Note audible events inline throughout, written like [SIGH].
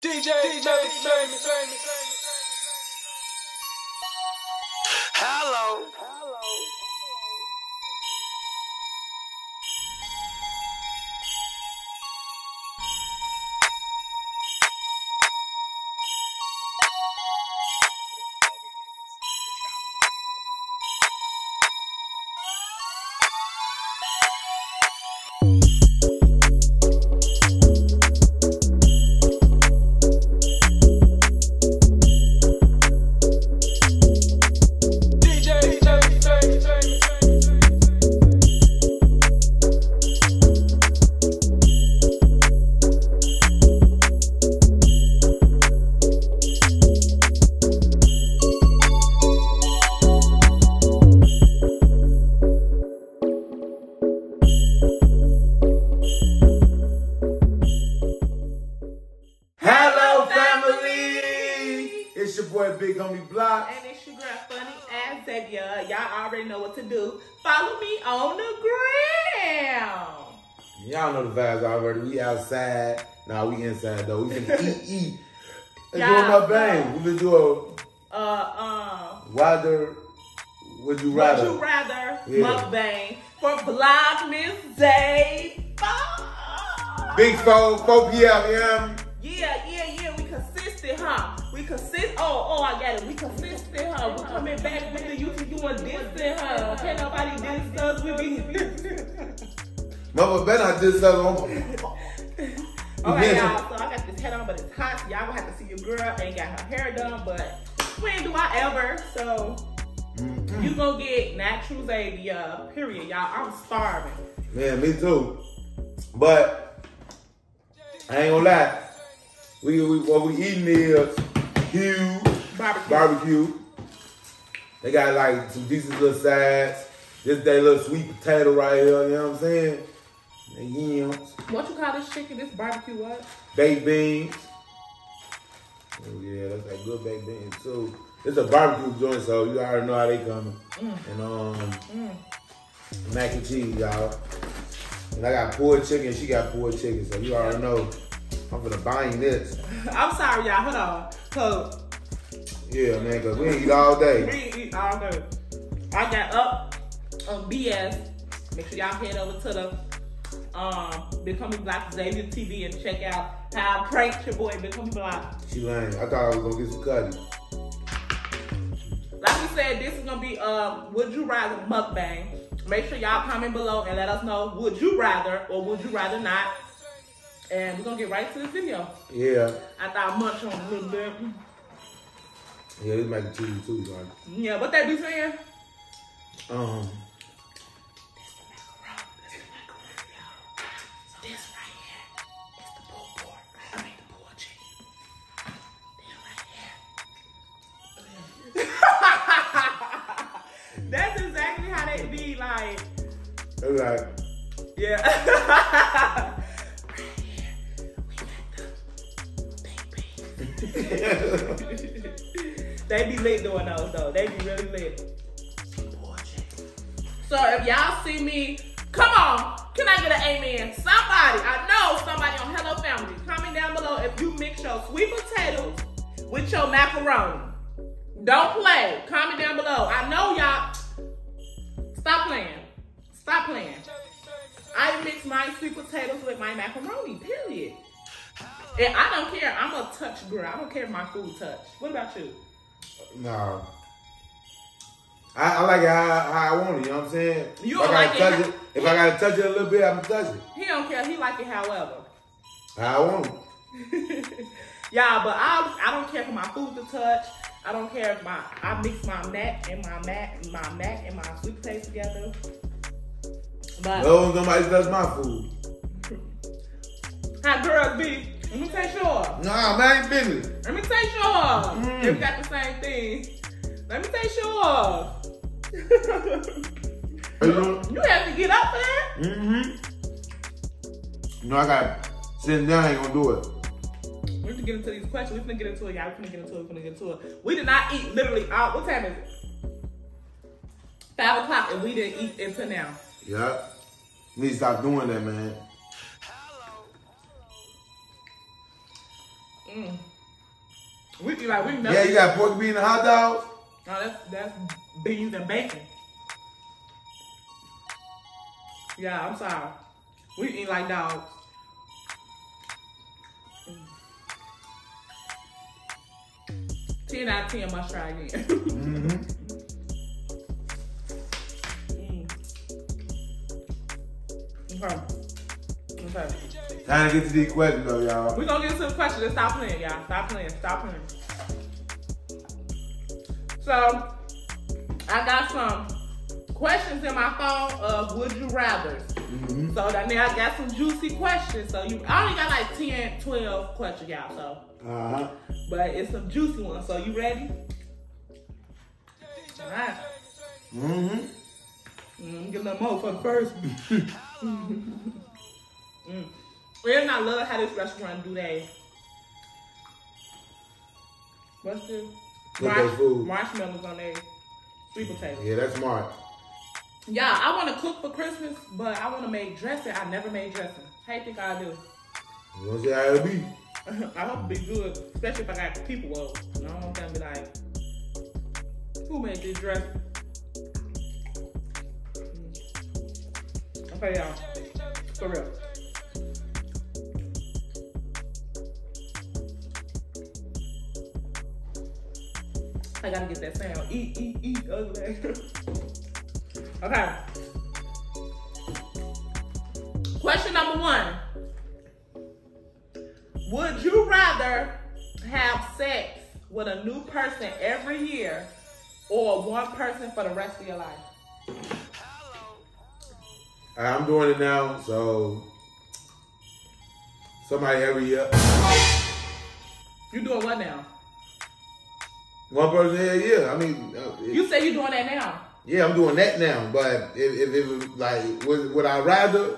DJ, DJ, DJ, Hello. Y'all already know what to do. Follow me on the gram. Y'all know the vibes already. We outside. Nah, we inside though. We finna eat, eat. [LAUGHS] Let's Y'all, do my bang. We finna do Uh, uh, a wider. Would you rather would you rather Yeah. mukbang for Vlogmas Day 5? Big 4, 4 p.m. Yeah, yeah, yeah. We consistent, huh? We consist. Oh, oh, I got it. We consistent, huh? We coming back with the YouTube doing this, huh? Can't nobody diss us. We be. [LAUGHS] Mama better I diss us on. Okay, y'all. So I got this head on, but it's hot. So y'all gonna have to see your girl ain't got her hair done, but we ain't do I ever. So Mm-hmm. you gonna get natural Zavia. Period, y'all. I'm starving. Man, me too. But I ain't gonna lie. We, we what we eating is huge Barbecue. barbecue. They got like some decent little sides. This day little sweet potato right here, you know what I'm saying? Yams, What you call this chicken? This barbecue what? baked beans. Oh yeah, that's that good baked beans too. It's a barbecue joint, so you already know how they coming. And um mac and cheese, y'all. And I got pulled chicken, she got pulled chicken, so you already know I'm gonna buying this. [LAUGHS] I'm sorry, y'all. Hold on. Cause Yeah, man, cause we ain't eat all day. we ain't eat all day. I got up on BS. Make sure y'all head over to the um Becoming Black Xavier TV and check out how I pranked your boy Big Homie Blocks. She lying. I thought I was gonna get some cutty. Like we said, this is gonna be um would you rather mukbang. Make sure y'all comment below and let us know would you rather or would you rather not. And we're gonna get right to this video. Yeah. I munch on a little bit. Yeah, this mac and cheese too, y'all. Yeah, what they be saying? Um, This right here is the pulled pork. I mean the pulled chicken. This right here. [LAUGHS] That's exactly how they be like. be like, Yeah. [LAUGHS] [LAUGHS] they be lit doing those though. They be really lit. So if y'all see me, come on. Can I get an amen? Somebody, I know somebody on Hello Family. Comment down below if you mix your sweet potatoes with your macaroni. Don't play. Comment down below. I know y'all. Stop playing. Stop playing. I mix my sweet potatoes with my macaroni, period. And I don't care. I'm a touch girl. I don't care if my food touch. What about you? No. I, I like it how, how I want it, you know what I'm saying? You if don't I like gotta it touch it, if I gotta touch it a little bit, I'm gonna touch it. He don't care. He like it however. How I want it. [LAUGHS] Yeah, but I I don't care for my food to touch. I don't care if my I mix my mac and my mac my mac and my sweet potatoes together. But No, nobody touch my food. [LAUGHS] how girls be? Let me take yours. Nah, man, ain't business. Let me take yours. Mm. We got the same thing. Let me take yours. [LAUGHS] You you have to get up there. Mm-hmm. You know, I got sitting down, I ain't gonna do it. We have to get into these questions. We're gonna get into it, y'all. We finna get into it. We finna get into it. We did not eat literally all. What time is it? Five o'clock, and we didn't eat until now. Yeah. Need to stop doing that, man. Mm. We like we never. Yeah, you got pork bean and hot dogs. No, that's that's beans and bacon. Yeah, I'm sorry. We eat like dogs. Ten out of ten must try again. [LAUGHS] Mm-hmm. Mm. Okay. Okay. Time to get to these questions though, y'all. We're gonna get to the questions. Let's stop playing, y'all. Stop playing. Stop playing. So, I got some questions in my phone of would you rather. Mm-hmm. So that now I got some juicy questions. So you I only got like 10, 12 questions, y'all. So Uh-huh. but it's some juicy ones. So you ready? Alright. Mm-hmm. Mm, get a little more for the first. [LAUGHS] mm. And I love how this restaurant do they. What's this? Their food. Marshmallows on there. Sweet potato. Yeah, that's smart. Yeah, I want to cook for Christmas, but I want to make dressing. I never made dressing. How you think I do? You see how it be? [LAUGHS] I hope it be good, especially if I got people over. I don't want them to be like, who made this dress? Mm. Okay, y'all. For real. I gotta get that sound. Eat, eat. Okay. Oh, okay. Question number one. Would you rather have sex with a new person every year or one person for the rest of your life? I'm doing it now, so somebody every year. You doing what now? One person every year. I mean, uh, it- You say you doing that now. yeah, I'm doing that now. But if, if it was like, would, would I rather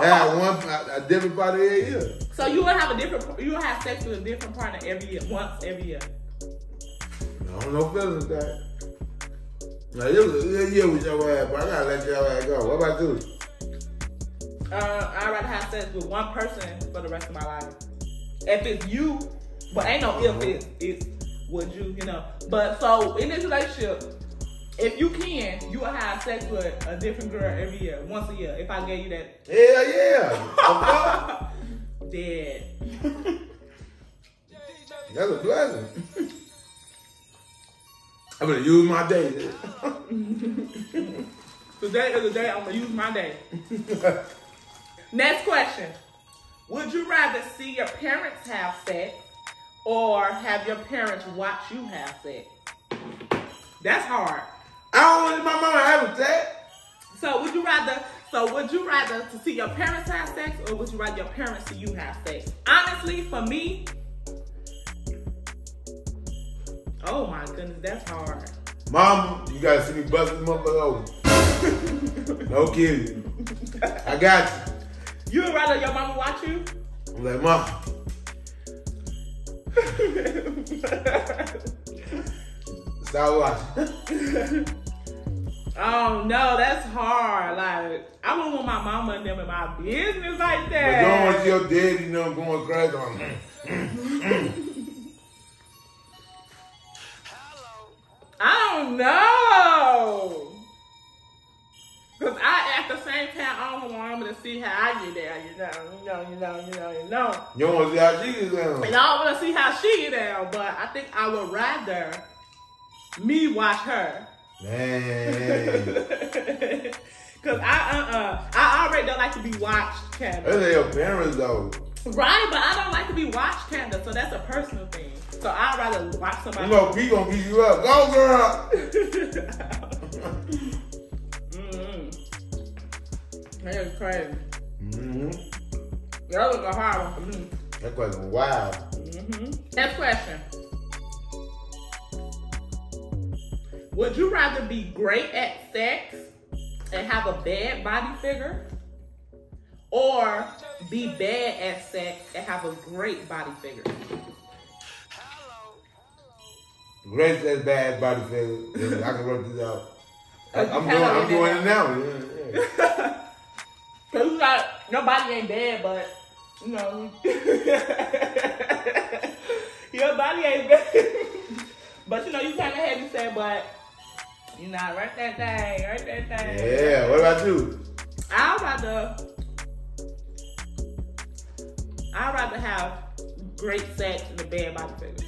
have [LAUGHS] one a, a different party every year? So you will have a different you will have sex with a different partner every year, once every year. I don't know feelings that. Now you yeah, yeah with your ass, but I gotta let your ass go. What about you? Uh, I'd rather have sex with one person for the rest of my life. If it's you, but ain't no if it's it's would you, you know. But so in this relationship, if you can, you will have sex with a different girl every year, once a year. If I gave you that Hell yeah. [LAUGHS] dead. That's a blessing. I'm gonna use my day. [LAUGHS] Today is the day I'm gonna use my day. [LAUGHS] Next question. Would you rather see your parents have sex or have your parents watch you have sex? That's hard. I don't want my mama having sex. So would you rather so would you rather to see your parents have sex or would you rather your parents see you have sex? Honestly, for me, oh my goodness, that's hard. Mom, you gotta see me bust this motherfucker open. [LAUGHS] no kidding. I got you. You would rather your mama watch you? I'm like, mom, [LAUGHS] stop watching. [LAUGHS] Oh no, that's hard. Like I wouldn't want my mama and them in my business like that. But don't want your daddy, you know, going crazy on me. I don't know. Cause I same time I don't want to see how I get there. You know, you know, you know, you know, you know. You don't want to see how she is down. And I don't want to see how she get down, but I think I would rather me watch her. Man. [LAUGHS] Cause I uh uh I already don't like to be watched, Canada. That's your parents, though. Right, but I don't like to be watched, Canada. So that's a personal thing. So I'd rather watch somebody. You know, P gonna beat you up. Go, girl. [LAUGHS] mm-hmm. That is crazy. mm-hmm. That was a hard one for me. That question wild. hmm Next question. Would you rather be great at sex and have a bad body figure? Or be bad at sex and have a great body figure? Great as bad body figure. [LAUGHS] I can work this out. I'm doing, I'm doing it now. Yeah, yeah. [LAUGHS] Cause got nobody ain't bad, but you know. [LAUGHS] Your body ain't bad. [LAUGHS] but you know, you kind of had to say, but you know, right that thing, right that thing. Yeah. What about you? I'd rather, I'd rather have great sex in the bed by the figure.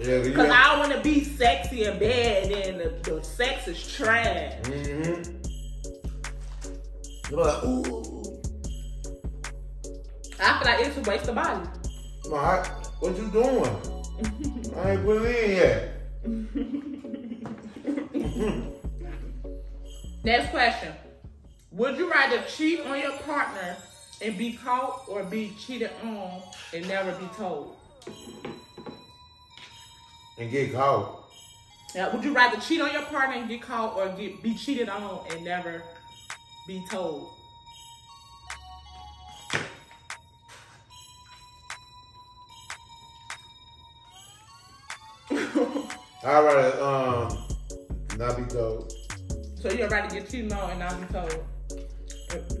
Yeah. 'cause got- I don't want to be sexy in bed and then the, the sex is trash. Mm-hmm. You're like, ooh. I feel like it's a waste of body. On, I- what you doing? [LAUGHS] I ain't put it in yet. Next question. Would you rather cheat on your partner and be caught or be cheated on and never be told? And get caught. Now, would you rather cheat on your partner and get caught or get be cheated on and never be told? [LAUGHS] I'd um not be told. So you'd to get cheated on and not be told,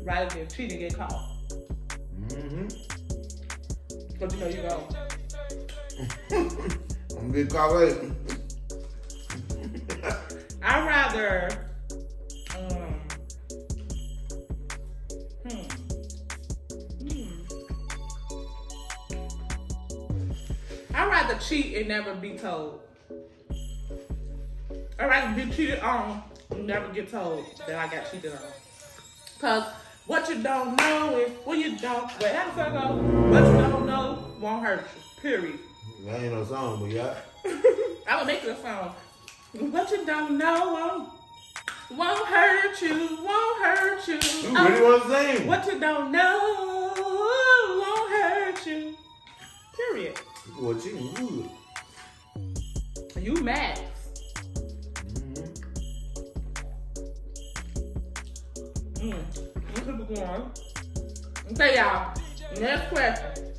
rather than cheat and get caught. Mm-hmm. But you know you go. [LAUGHS] I'm gonna get caught later. [LAUGHS] I'd rather. Cheat and never be told. I'd rather be cheated on and never get told that I got cheated on. Cause what you don't know is what you don't. Does that go? What you don't know won't hurt you. Period. That ain't no song, but yeah. [LAUGHS] I'm gonna make it a song. What you don't know won't, won't hurt you, won't hurt you. You really want to sing? what you don't know won't hurt you. Period. Well, good. You max. Mm-hmm. Mm. Let's keep it going. Okay, y'all. Next question.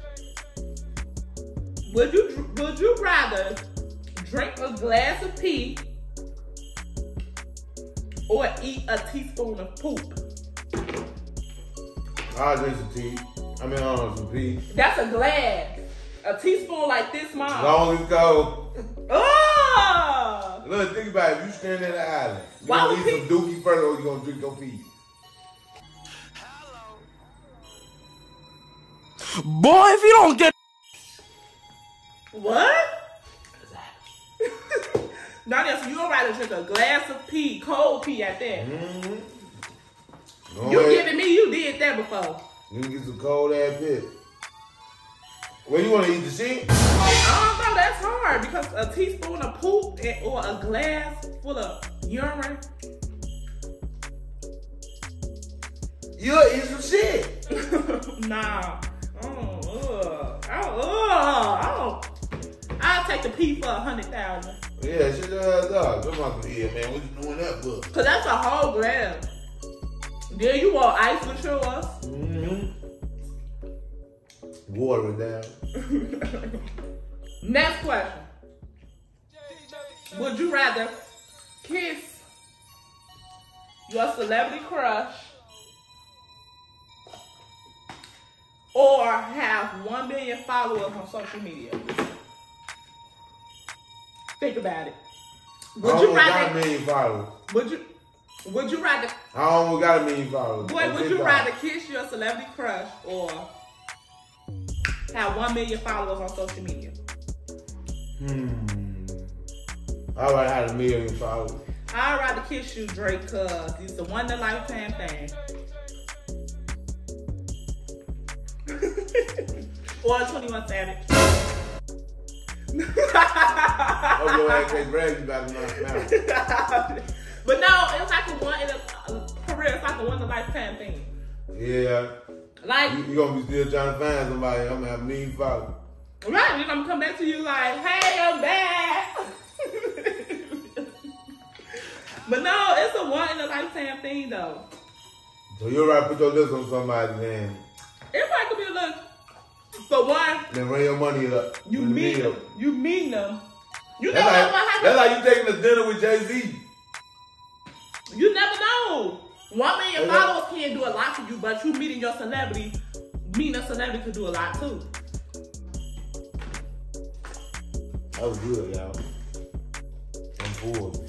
Would you would you rather drink a glass of pee or eat a teaspoon of poop? I'll drink some tea. I mean, um, some pee. That's a glass. A teaspoon like this As long as it's cold. Oh! Look, think about it. If you stranded at the island, you Why gonna eat some dookie first or you gonna drink your pee? Hello. Boy, if you don't get What? [LAUGHS] Nadia, so you would rather drink a glass of pee, cold pee at that. Mm-hmm. You ahead. giving me, you did that before. You can get some cold ass piss. Well, you want to eat the shit? I don't know, that's hard because a teaspoon of poop and, or a glass full of urine. You'll eat some shit. [LAUGHS] nah. Oh, ugh. Oh, ugh. Oh. I'll take the pee for a hundred thousand. Yeah, shit your ass up. Come on, yeah, man. What you doing that for? Cause that's a whole glass. Then you want ice with yours? Mm-hmm. Water down. [LAUGHS] Next question. Would you rather kiss your celebrity crush or have one million followers on social media? Think about it. Would I you almost got a rather? million followers. Would you? Would you rather? I almost got a million followers. Boy, would you rather kiss your celebrity crush or have one million followers on social media? Hmm. I have had a million followers. I'd rather kiss you, Drake, cause it's the one a lifetime thing. or 21 Savage. Oh, your ass [LAUGHS] can't brag you back in my but no, it's like a one in a career. It's like a one in a lifetime thing. Yeah. Like, You, you gonna be still trying to find somebody. I'm gonna have a million followers. right? Then I'm come back to you like, hey, I'm back. [LAUGHS] but no, it's a one in a lifetime thing though. So you're right. Put your lips on somebody, then Everybody could be a little. For one, then run your money up. you meet them. You meet them. You That's know like, what that's like you taking a dinner with Jay Z. One million followers can't do a lot for you, but you meeting your celebrity, meeting a celebrity could do a lot too. That was good, y'all. I'm full.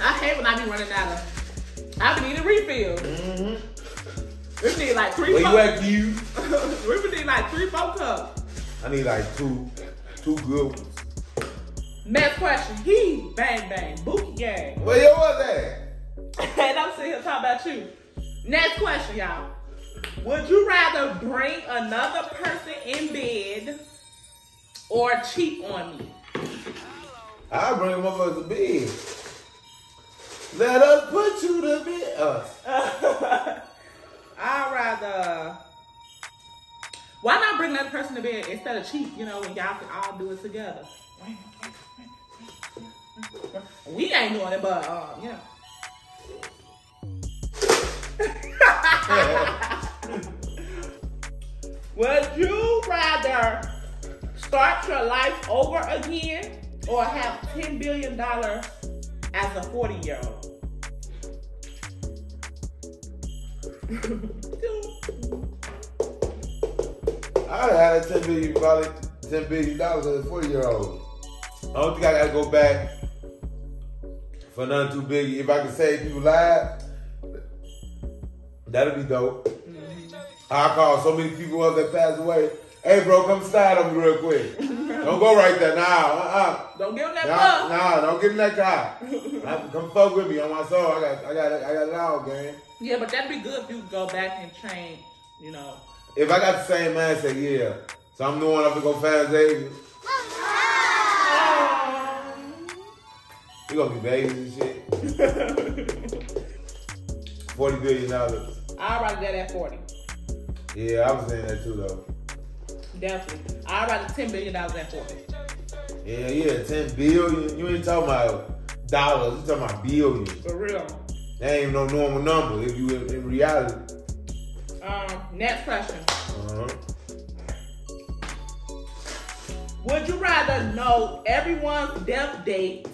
I hate when I be running out of. I be needing refills. Mm-hmm. We need like three. Where four, you at, you? [LAUGHS] we need like three, four cups. I need like two, two good ones. Next question. He bang bang bookie gang. Where you was at? [LAUGHS] and I'm sitting here talking about you. Next question, y'all. Would you rather bring another person in bed or cheat on me? I bring a motherfucker to bed. Let us put you to bed. Uh, [LAUGHS] I'd rather. Why not bring another person to bed instead of cheat? You know, when y'all can all do it together. We ain't doing it, but um, yeah. Would you rather start your life over again or have $10 billion as a 40 year old? [LAUGHS] I had a ten billion probably ten billion dollars as a forty year old. I don't think I gotta go back for none too big. If I can save people lives, that'd be dope. I call so many people up that passed away. Hey bro, come slide on me real quick. [LAUGHS] don't go right there now. Uh-uh. Don't give them that Nah, nah, don't get in that car. [LAUGHS] Nah, Come fuck with me on my soul. I got I got I got it all, gang. Yeah, but that'd be good if you could go back and change, you know. If I got the same mindset, yeah. So I'm knowing I'm gonna go fast Xavier. [LAUGHS] We gonna be babies and shit. Forty billion dollars. I'd rather that at 40. Yeah, I was saying that too though. Definitely. I'd rather $10 billion at 40. Yeah, yeah, ten billion. You ain't talking about dollars. You talking about billions. For real. That ain't no normal number if you in, in reality. Um, next question. Uh-huh. Would you rather know everyone's death date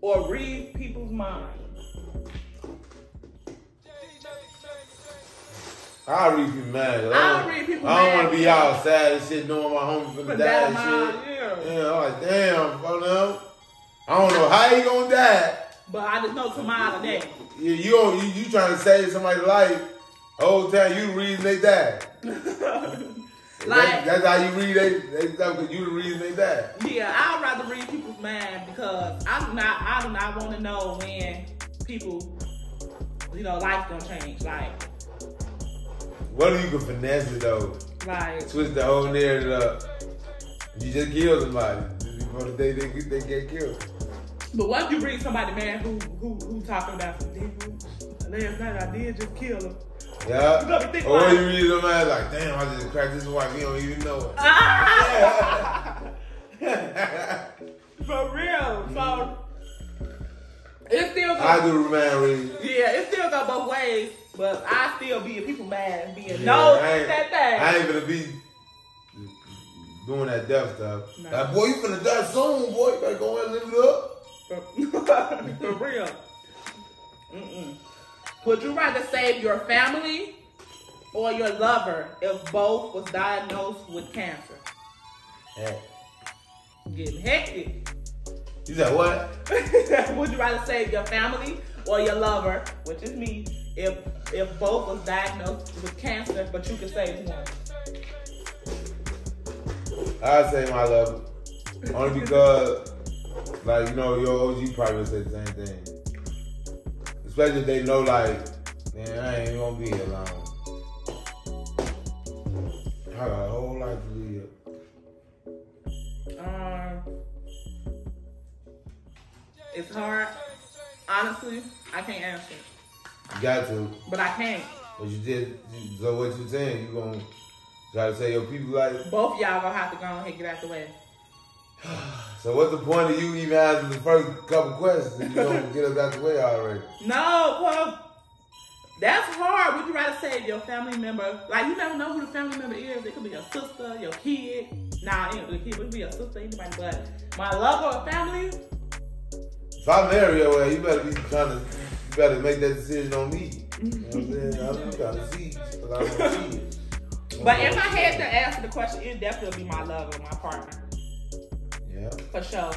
or read people's minds? I'll read people mad. I read people I don't want to be sad and shit knowing my homie finna But die and shit. yeah. Yeah, I'm like, damn, bro, now. I don't know how he gonna die. But I just know tomorrow day. You, you, don't- you, you trying to save somebody's life. Whole time you the reason they died. [LAUGHS] Like- That- that's how you read they, they stuff because you the reason they died. Yeah, I'd rather read people's mind because I do not I do not want to know when people you know, life gonna change. Like What if you can finesse it though? like Twist the whole narrative up. You just kill somebody before the day they, get- they get killed. but what if you bring somebody man who who who talking about some "Damn, last night I did just kill him. Yeah. You Or you read somebody like, damn, I just cracked this wife. He don't even know it. [LAUGHS] For real. So mm-hmm. it still I do man read. yeah, it still go both ways. But I still be people mad and being Yeah, no I ain't, that thing. I ain't gonna be doing that death stuff. No. Like, boy, you finna die soon, boy. You better go and live it up. [LAUGHS] For real. Mm-mm. Would you rather save your family or your lover if both was diagnosed with cancer? Hey. Getting hectic. You said what? [LAUGHS] Would you rather save your family or your lover, which is me, if if both was diagnosed with cancer, but you could save one? I'd say my love. Only because, like, you know, your OG probably would say the same thing. Especially if they know, like, man, I ain't gonna be here long. I got a whole life to live. Um, it's hard. Honestly, I can't answer, You got to. but I can't. But you did. So what you saying? You gonna try to say your people like? Both y'all gonna have to go ahead and get out the way. [SIGHS] So what's the point of you even asking the first couple questions if you don't [LAUGHS] get us out the way already? No, well, that's hard. Would you rather save your family member? Like you never know who the family member is. It could be your sister, your kid. Nah, it ain't a kid. It could be your sister, anybody. But my lover or family. If I marry your way, you better be trying to. You better make that decision on me. You know what I'm [LAUGHS] saying? I'm trying to see because I to see it. But if I had to answer the question, it'd definitely be my lover, my partner. Yeah. For sure.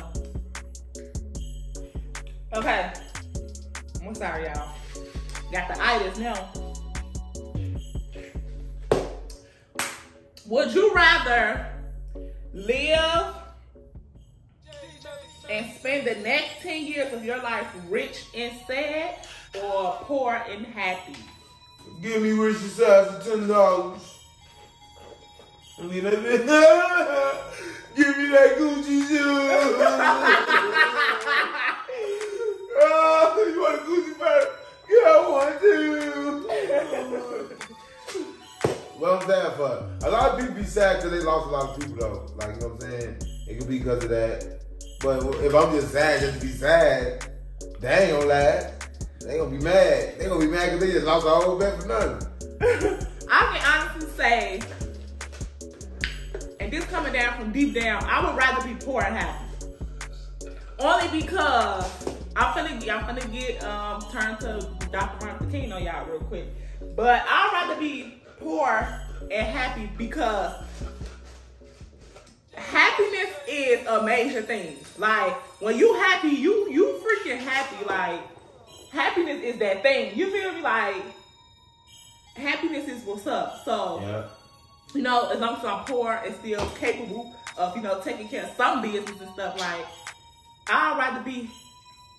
Okay. I'm sorry, y'all. Got the itis now. Would you rather live and spend the next 10 years of your life rich and sad or poor and happy? Give me rich and sad for ten dollars. I mean, that Give me that Gucci shoe. [LAUGHS] oh, you want a Gucci bag? Yeah, I want to. Well, I'm saying for a lot of people be sad because they lost a lot of people though. Like you know what I'm saying? It could be because of that. But if I'm just sad just to be sad, they ain't gonna laugh. They gonna be mad. They gonna be mad because they just lost a whole bet for nothing. [LAUGHS] I can honestly say, and this coming down from deep down, I would rather be poor and happy. Only because I'm finna, I'm finna get um, turned to Dr. Martin King on y'all real quick. But I'd rather be poor and happy because happiness is a major thing. Like when you happy, you you freaking happy. Like happiness is that thing. You feel me? Like happiness is what's up. So Yeah. you know, as long as I'm poor and still capable of, you know, taking care of some business and stuff, like, I'd rather be,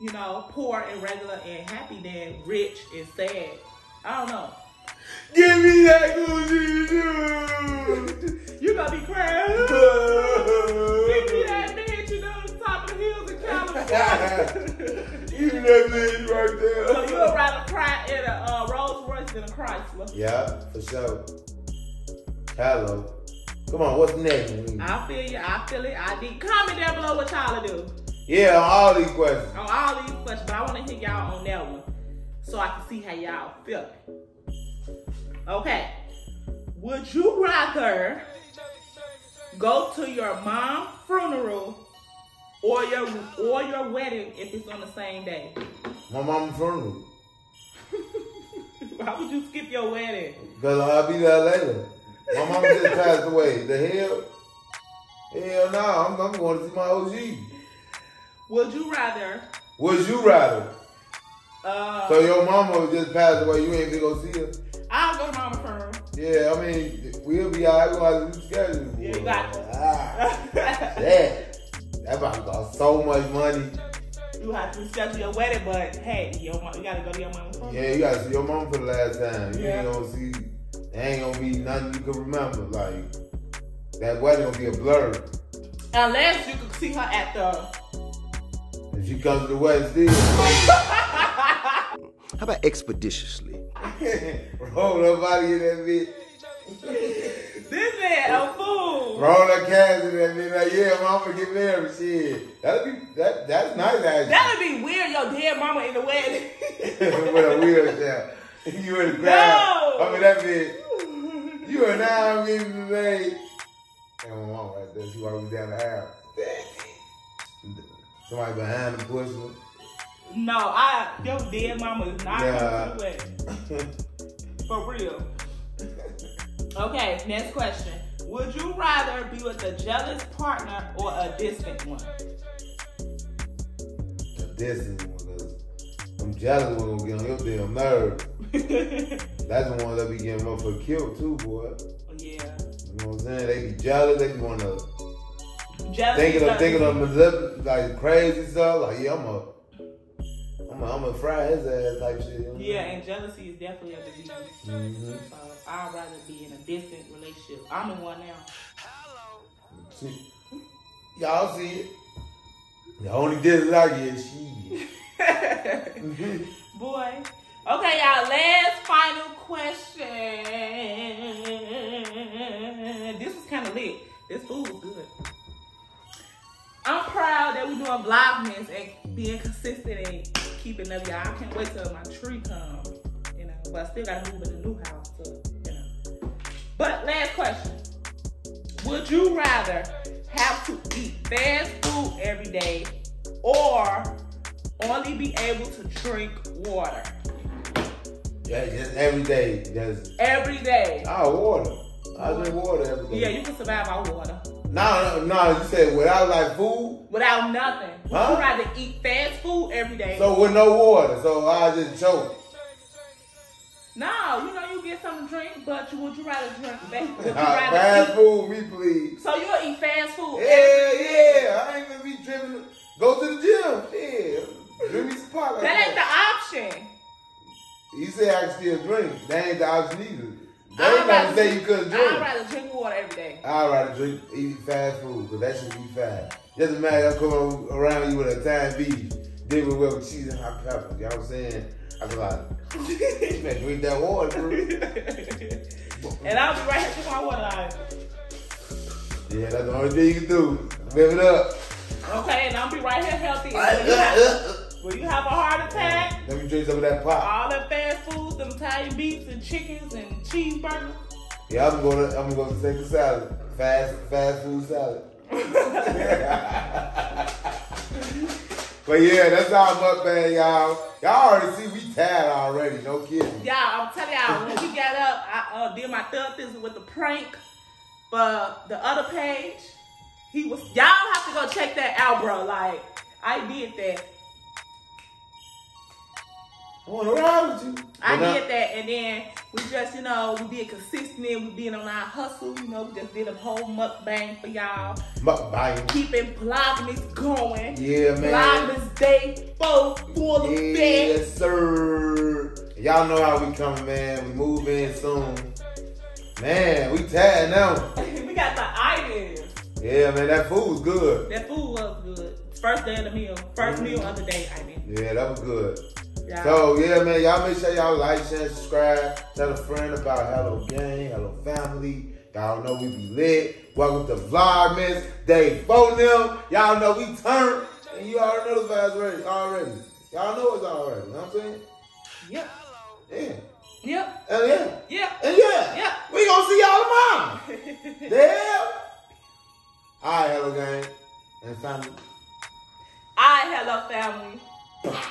you know, poor and regular and happy than rich and sad. I don't know. Give me that Gucci shoe. you gonna be crying. Give me that bitch, you know, the top of the hills in California. [LAUGHS] Give me that bitch right so there. you'd rather cry in a uh, Rolls Royce than a Chrysler. Yeah, for sure. Hello. Come on, what's next? I feel you. I feel it. I did. Comment down below what y'all do. Yeah, on all these questions. on all these questions, but I want to hear y'all on that one so I can see how y'all feel. Okay. Would you rather go to your mom's funeral or your or your wedding if it's on the same day? My mama's funeral. [LAUGHS] Why would you skip your wedding? Because I'll be there later. My mama just [LAUGHS] passed away. The hell? Hell no, I'm, I'm going to see my OG. Would you rather Would you rather? uh So your mama just passed away, you ain't gonna go see her? I'll go to mama's funeral. Yeah, I mean, we'll be alright, we'll have to schedule. Yeah, you got it. Ah, that. That about cost so much money. you have to schedule your wedding, but hey, your mom, you gotta go to your mom's funeral. Yeah, you gotta see your mom for the last time. You Yeah. ain't gonna see, there ain't gonna be nothing you can remember. Like, that wedding gonna be a blur. Unless you could see her at the If she comes to the wedding still, [LAUGHS] How about expeditiously? [LAUGHS] roll her body in that bitch. [LAUGHS] This man a fool. Roll her cash in that bitch. Like, yeah, mama get married. Shit. That'd be, that, that's nice actually. That would be weird, your dead mama in the wedding. [LAUGHS] with a wheelchair. You in the crowd. No. I mean that bitch. You are now meeting today. And my mom right there. She walking down the aisle. Somebody behind the pushing. No, I your dead mama is not Yeah. coming to the wedding. For real. Okay, next question. Would you rather be with a jealous partner or a distant one? A distant one. Cause I'm jealous when we get on your damn nerves. [LAUGHS] That's the one that be getting motherfucker killed too, boy. yeah. You know what I'm saying? They be jealous. They be wanna Jealousy thinking of is thinking of manip- like crazy stuff. Like yeah, I'm a, I'm a, I'm a fry his ass type shit. you know Yeah, and jealousy is definitely a disease. Mhm. So I'd rather be in a distant relationship. I'm in one now. See, y'all see it. The only distance I get is she. [LAUGHS] Boy. Okay, y'all. Last final question. This is kind of lit. This food was good. I'm proud that we're doing vlogmas and being consistent and keeping up, y'all. I can't wait till my tree comes, you know. But I still gotta move in the new house, so you know. But last question: Would you rather have to eat fast food every day, or only be able to drink water Yeah, just every day. Just every day? I water. I drink water every day. Yeah, you can survive on water. No, no, no. You said without like food. Without nothing. Would Huh? you rather eat fast food every day? So with no water, so I just choke. no, you know you get something to drink, but you, would you rather drink fast? Would you Fast rather eat? food, me please. So you'll eat fast food? Yeah, yeah. I ain't gonna be driven. Go to the gym. Yeah. Drink me some pot. That ain't the option. You say I can still drink. That ain't the option either. They I'd rather say you couldn't drink. I'd rather drink water every day. I'd rather drink, eat fast food, because that should be fast. Doesn't matter, I come around you with a time beef, then with with cheese and hot pepper. You know what I'm saying? I was like, you better drink that water, bro. [LAUGHS] and I'll be right here drinking my water. Like, Yeah, that's the only thing you can do. Live it up. okay, and I'll be right here healthy. [LAUGHS] When you, have, when you have a heart attack, Let me drink some of that pop. all them fast food, them Italian beefs and chickens and cheeseburgers. Yeah, I'm gonna I'm gonna take a salad. Fast fast food salad. [LAUGHS] but yeah, that's our mukbang, y'all. Y'all already see we tired already, no kidding. Y'all, I'm telling y'all, when we got up, I uh, did my third thing with the prank for the other page. He was, y'all have to go check that out, bro. Like, I did that. I wanna ride with you. I But now- did that, and then we just, you know, we did consistently. We did on our hustle, you know. We just did a whole mukbang for y'all, Mukbang. keeping Vlogmas going. Yeah, man. Vlogmas day four, full of Yes, sir. Y'all know how we coming, man. We move in soon. Man, we tired now. [LAUGHS] we got the items. Yeah, man, that food was good. That food was good. First day of the meal, 1st mm-hmm. meal of the day. I mean, Yeah, that was good. Yeah. So yeah, man, y'all make sure y'all like, share, subscribe. Tell a friend about Hello Gang, Hello Family. Y'all know we be lit. Welcome to Vlogmas Day 4 now. Y'all know we turn, And you already know the vibes already. already. Y'all know it's already. You know what I'm saying? Yep. Yeah. Yep. And yeah. Yep. And yeah. Yep. We gonna see y'all tomorrow. [LAUGHS] The hell? Alright, Hello Gang. And family. I hello family.